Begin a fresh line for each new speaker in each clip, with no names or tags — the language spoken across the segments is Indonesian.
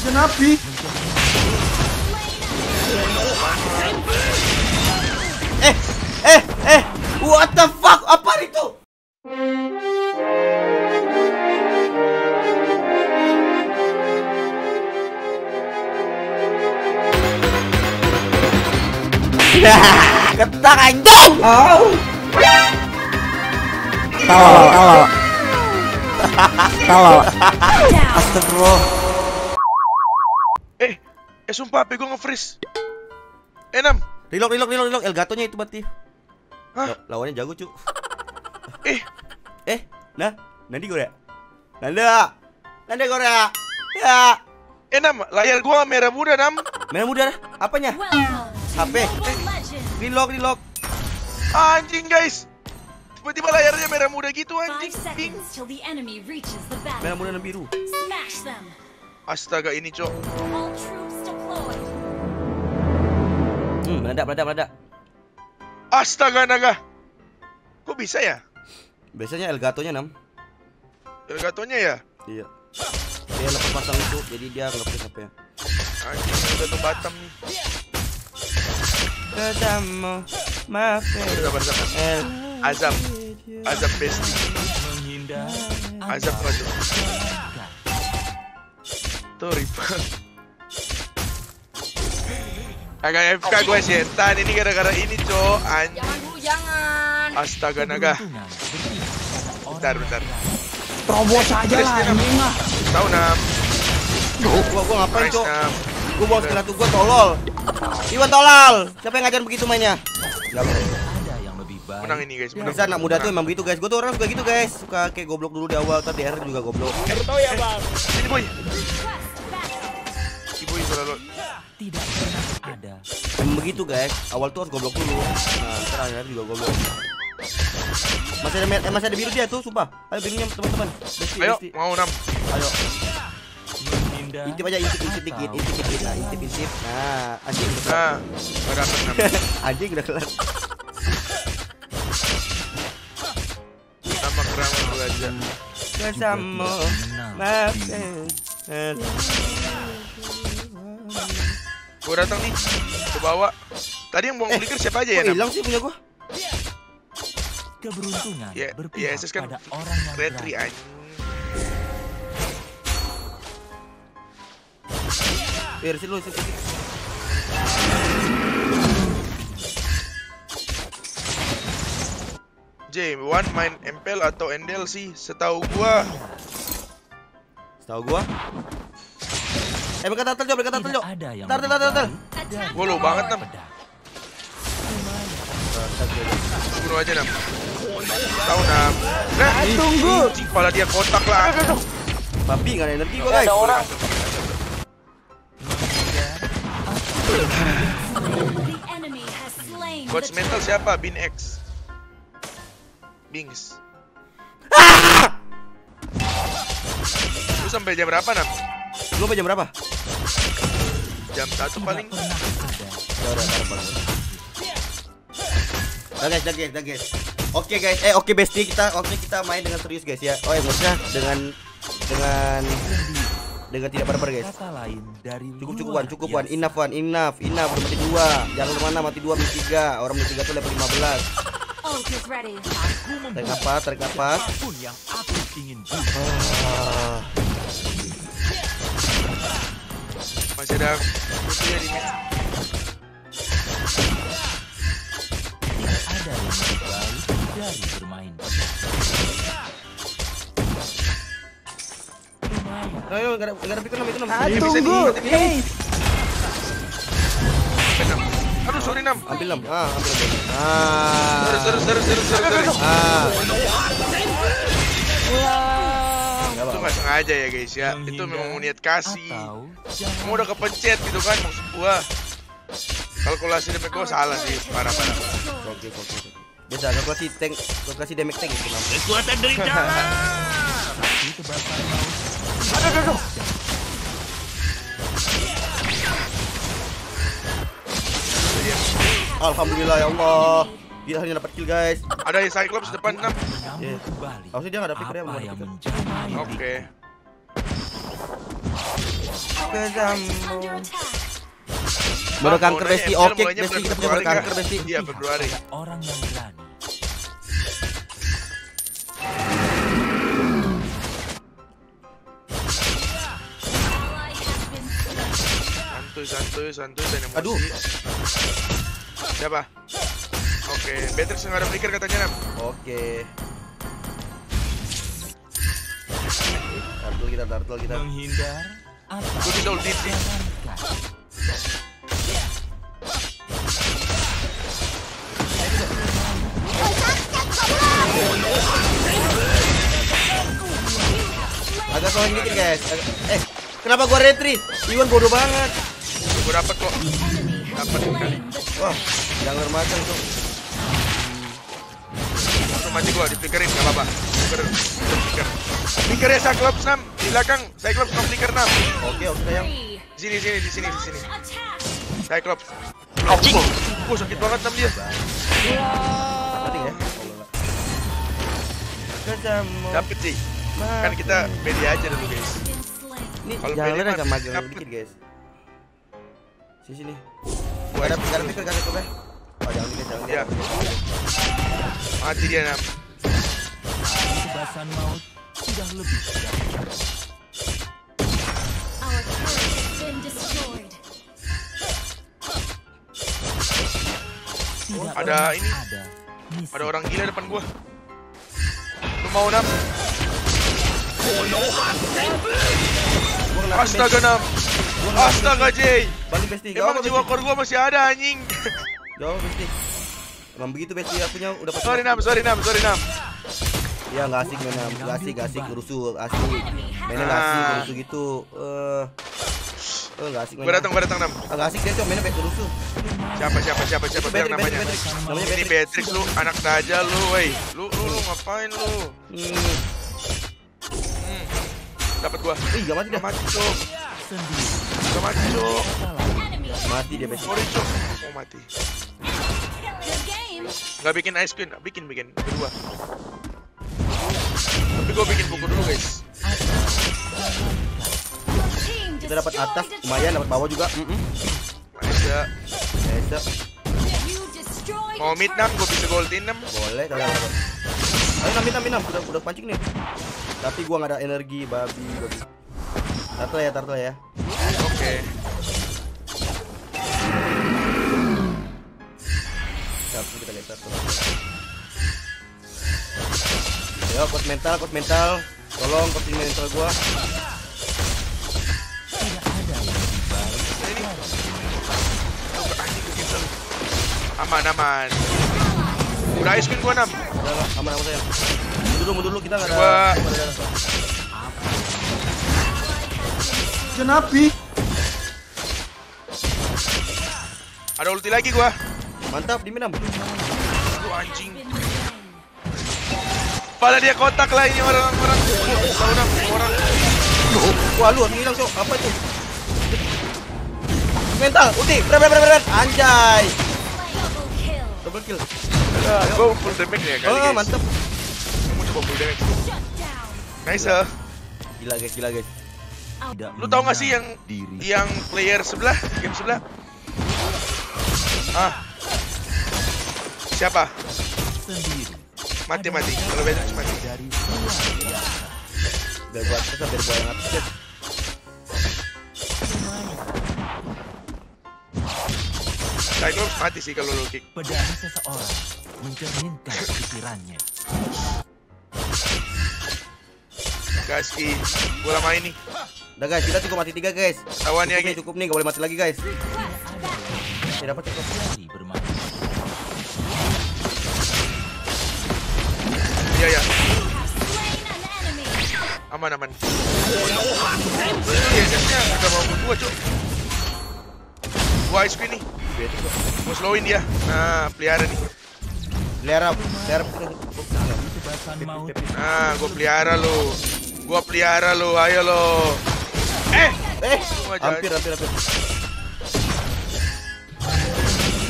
Bisa nabi.
Eh, eh, eh, what the fuck? Apa itu? Ketak anjing.
Tolol, tolol. Tolol.
Astagfirullah.
Eh, eh sumpah HP gue nge-freeze. Eh, Nam.
Reload, reload, reload, reload. Elgatonya itu berarti.
Hah?
Law- Lawannya jago, cu.
Eh,
Eh, nah, nanti gue ya. Nanda, Nanda Korea. Ya,
eh Nam, layar gua merah muda, Nam.
merah muda. Apanya? HP. Reload, reload.
Anjing, guys. Tiba-tiba layarnya merah muda gitu anjing.
Merah muda dan biru.
Smash them.
Astaga ini, Cok.
Meledak, meledak, meledak.
Astaga naga. Kok bisa ya?
Biasanya Elgatonya 6.
Elgatonya ya?
Iya. Dia lepas pasang itu, jadi dia ngelepasnya HP-nya.
Anjing udah tuh Batam nih.
Ketemu, maafin.
Sabar, sabar.
El.
Azab. Azab besti. Azab nggak tuh? Tuh Riva. Agak FK gue setan ini gara-gara ini cok.
Jangan dulu, jangan.
Astaga naga. Bentar bentar.
Terobos aja lah anjing lah.
Tahu nam.
Gua, gua ngapain, Cok? Gua bawa skill satu gua tolol. Iwan tolol. Siapa yang ngajarin begitu mainnya?
Menang ini guys. Menang.
Bisa anak muda tuh emang begitu guys. Gua tuh orang suka gitu guys. Suka kayak goblok dulu di awal, tapi DR juga goblok.
Baru tahu ya, Bang.
Sini boy. Ibu ibu lalu.
Emang begitu guys. Awal tuh harus goblok dulu. Nah, terakhir juga goblok. Masih ada eh, masih ada biru dia tuh, sumpah. Ayo birunya teman-teman.
Ayo
besti.
mau nam.
Ayo. Intip aja, intip, intip dikit, intip dikit. Nah, intip, intip. Nah, anjing udah kelar.
Nah, dapet nam.
anjing udah kelar.
Nama kerang dulu aja.
Bersama, maafin.
Gue datang nih ke bawah. Tadi yang buang
Eh,
flicker siapa aja ya
hilang sih punya gua?
Keberuntungan
Ya,
berpihak
ya SS kan
pada orang yang
retri
berani.
anjing.
Eh, resit lu, resit, resit.
J, one main MPL atau Endel sih? Setahu gua
Setahu gua. Eh, mereka tatel, coba mereka tatel, yuk.
ada yang
Gua low banget, Nam. bunuh aja nam. Tahu nam. Nah, tunggu. Kepala dia kotak lah.
Babi nggak ada energi gua, guys.
Slain the
Coach mental siapa? Bin X. Bings. Lu sampai jam berapa nam?
Lu apa jam berapa?
Jam satu paling.
Ya udah, taruh, taruh. Udah guys, udah guys, guys. Oke guys, eh oke Besti kita oke kita main dengan serius guys ya. Oh ya maksudnya dengan dengan dengan tidak barbar guys.
kata lain dari
Cukup cukupan, cukupan, enough one, enough, enough. Udah mati dua, jangan ke mana mati dua, mati tiga. Orang mati tiga tuh level 15
ult is ready.
Aku
Tarik nafas, tarik nafas.
apa pun yang aku ingin buat.
Ah,
Masih ada putih di mid.
Tidak ada yang lebih baik dari bermain.
Ayo, pikir itu nama.
Eh, bisa di hey. Nam. Aduh sorry nam.
Ambil nam, ah ambil ambil. Ah,
Terus terus terus terus terus
ah.
Itu
nggak
sengaja ya guys ya. Menghindar itu memang niat kasih. kamu udah kepencet gitu kan maksud gua. Kalkulasi damage gua salah sih parah parah
oke oke bisa ada gua kasih tank gua kasih damage tank gitu namanya
kekuatan dari jalan. Aduh aduh aduh.
Alhamdulillah ya Allah. Dia hanya dapat kill guys.
Ada Cyclops depan
6
yeah.
kembali.
Harusnya dia nggak ada pikir ya, Oke. ada pikir. Baru kanker Besti, oke Besti, kita punya baru kanker Besti
Iya, Februari
Orang yang berani
Santuy, santuy, santuy, dan emosi
Aduh
Siapa? Oke, okay. Beatrix nggak ada flicker katanya, Nam
Oke okay. Kita, turtle kita.
Menghindar atau
Gue bisa ulti.
Agak soalnya dikit guys. Eh, kenapa gua retri? Iwan bodoh banget.
Gue dapat kok. Dapat kali.
Wah, jangan macam tuh.
Langsung mati gue, di flickerin nggak apa-apa. Flicker, flicker. Cyclops 6 di belakang. Cyclops flicker 6.
Oke, oke sayang.
three.
Sini, sini, di sini, di sini. Cyclops. Anjing. Wah sakit banget 6 dia.
Mati ya?
Dapet sih. Kan kita pede aja dulu guys.
Ini
Kalau pede
agak
dapet.
dikit guys. Sini sini. Gua ada ada pikir kan itu, Beh? Oh, jangan dikit, jangan dikit.
Mati dia 6.
Kebasan maut sudah lebih dari
Our turret has been destroyed.
tidak
Ada ini.
Ada
Ada orang gila depan gua. Lu mau 6?
Gua kena
Astaga 6. Astaga Jay. Emang jiwa core gua masih ada anjing.
Jauh Besti. Emang begitu Besti akunya udah pasti.
sorry 6, sorry 6, sorry 6.
Ya nggak asik mainnya, nggak asik, nggak asik rusuh, asik. Mainnya nggak asik
Ah.
rusuh gitu. Eh, eh nggak asik
Gua
mainnya.
datang, gua datang 6.
Ah, nggak asik dia cok mainnya baik rusuh.
Siapa siapa siapa siapa bilang
Beatrix,
namanya?
Beatrix, Beatrix. Namanya
Ini
Beatrix.
Beatrix lu anak saja lu, woi. Lu lu lu ngapain lu?
Hmm.
Hmm. Dapat gua.
Ih, gak mati
Gak
dah.
mati, Cok.
sendiri.
Gak mati, Cok.
Mati dia Besti.
Sorry, Cok. Oh, mati.
good game.
Gak bikin ice cream, bikin bikin kedua. Tapi gua bikin buku dulu, guys.
Kita dapat atas, lumayan dapat bawah juga. Mm -mm. Bisa.
Destroyed
Mau mid 6,
turret.
gua bisa golden 6.
Boleh kalau Ayo nam, udah udah pancing nih. Tapi gua nggak ada energi babi babi. Turtle ya, turtle ya.
Oke.
Siap, mental, coach mental. Tolong coaching mental gua.
Aman, aman. Udah ice cream gua 6.
Udah lah, aman aman sayang. Mundur dulu, mundur dulu kita nggak ada. Ada-
Kenapi?
Ada ulti lagi gua.
Mantap, di minam.
Aduh anjing. Pala dia kotak lah ini orang-orang. Enam orang.
Wah, lu hilang, Cok. Apa itu? Mental, ulti. Berat, berat, berat. Anjay.
Double kill.
Nah, gua full damage nih ya kali
Oh, mantap.
Kamu coba full damage. Nice ya.
Gila, guys, gila, guys.
tidak
Lu tau gak sih yang
diri.
yang player sebelah, game sebelah? Ah. Siapa?
sendiri
Mati mati. Kalau Beatrix mati.
dari.
Biar gua atas, biar gua yang guys.
Cyclops mati sih kalau lu kick.
Pedang seseorang mencerminkan pikirannya.
Gaski. Gua lama ini.
Udah guys, kita cukup mati tiga guys.
Tawan
Cukup
ya
nih, cukup nih, gak boleh mati lagi guys. Ya dapat cukup.
Iya ya.
Enemy.
Aman aman. Iya, jasnya udah mau gua, Cuk. Gua ice cream nih. Gua slowin dia. Nah, pelihara nih.
Pelihara, pelihara.
Nah, gua pelihara lu. Gua pelihara lu, ayo lo. Eh,
Eh, hampir, hampir, hampir.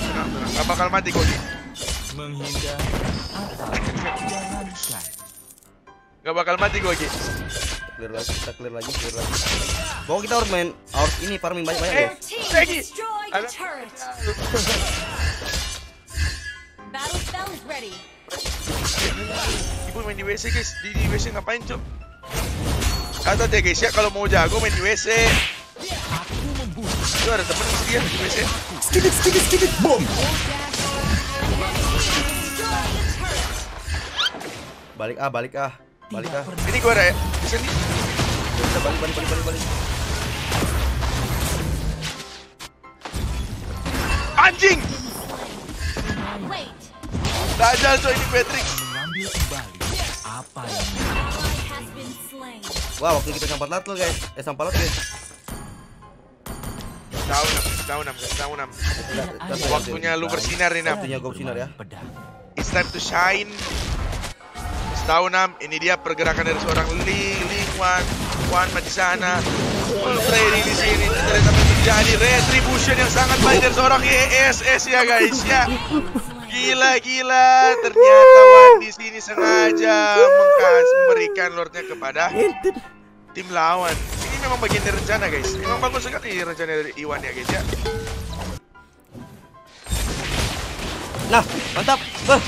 tenang, tenang. Gak bakal mati kok.
Menghindar atau jalankan.
Gak bakal mati gua, Ki.
clear lagi, kita clear lagi, clear lagi. Pokoknya kita harus main, harus ini farming banyak-banyak
Eh.
Spells ready.
Ibu main di WC guys. Di, di WC ngapain cok? Kata dia guys ya kalau mau jago main di WC.
Aku membunuh.
Itu ada temen di dia di WC.
Skidit, skidit, skidit, bom.
Balik ah, balik ah, balik ah.
Ini gua ada ya. Bisa nih.
Kita balik, balik, balik, balik, balik.
Anjing. Dajal coy ini Patrick.
Mengambil kembali apa yang.
Wah, waktu kita sampai lat guys. Eh, sampai lat guys.
Down enam, down enam, down enam. Waktunya lu bersinar nih nam.
Waktunya gua bersinar ya.
pedang.
It's time to shine. Setahun enam, ini dia pergerakan dari seorang Ling, Ling Wan, Wan di sana. Full trading di sini, yang terjadi. Retribution yang sangat baik dari seorang ESS ya guys ya. Gila gila, ternyata Wan di sini sengaja mengkas memberikan lordnya kepada tim lawan. Ini memang bagian dari rencana guys. Memang bagus sekali rencana dari Iwan ya guys ya.
Nah, mantap. Beh.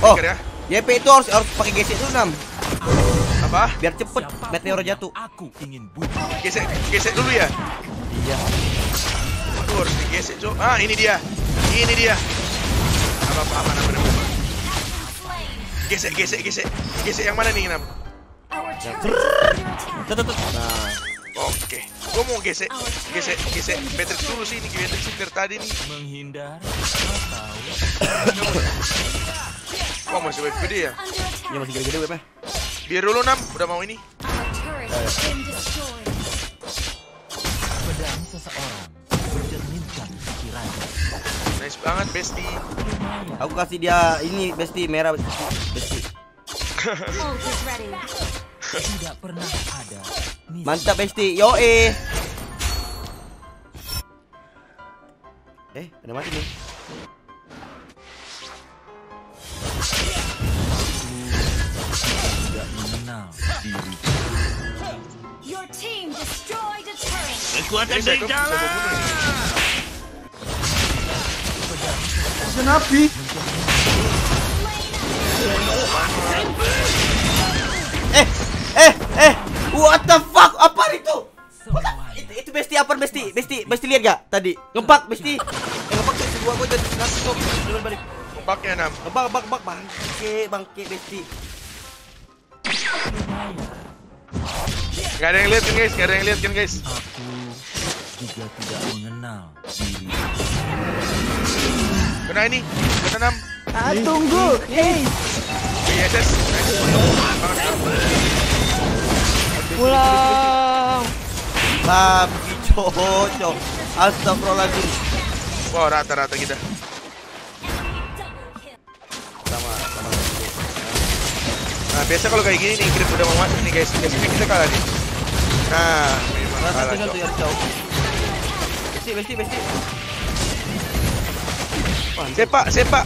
Oh,
ya.
YP itu harus harus pakai gesek dulu nam,
Apa?
biar cepet meteor jatuh.
Aku ingin bunuh.
Gesek, gesek dulu ya.
Iya.
Waduh harus digesek cok Ah ini dia Ini dia Apa apa aman aman Gesek gesek gesek Gesek yang mana nih Nam.
Tuh, tuh, tuh. Nah,
Oke Gua mau gesek Gesek gesek Matrix dulu sih ini Matrix sih dari tadi nih
Menghindar atau
Oh masih wave gede ya
ini masih gede-gede webnya.
Biar dulu Nam Udah mau ini
pedang seseorang mencerminkan pikirannya.
Nice banget Besti.
Aku kasih dia ini besti merah besti.
Tidak pernah ada
Mantap besti. Yo eh. Eh, ada mati nih.
Mengenal diri.
Your team destroyed a turret.
Kekuatan
kok-.
Bisa nabi.
Eh, eh, eh. What the fuck? Apa itu? Itu, itu besti apa besti? Besti, besti lihat gak tadi? Ngepak besti. Eh, ngepak tuh gua gua jadi langsung Duluan balik.
Kompaknya Nam
Ngepak, ngepak, ngepak bangke, bangke besti.
Gak ada yang lihat kan guys Gak ada yang lihat kan guys
aku juga tidak mengenal diri.
Kena ini Kena Nam
Ah, tunggu. Hey.
Nice Banget Nam
Pulang.
Babi cocok. Astagfirullahaladzim.
Wah rata-rata kita biasa kalau kayak gini nih Grip udah mau masuk nih guys Biasanya kita kalah nih Nah memang kalah
tuh jauh. Besti, besti, besti.
Sepak sepak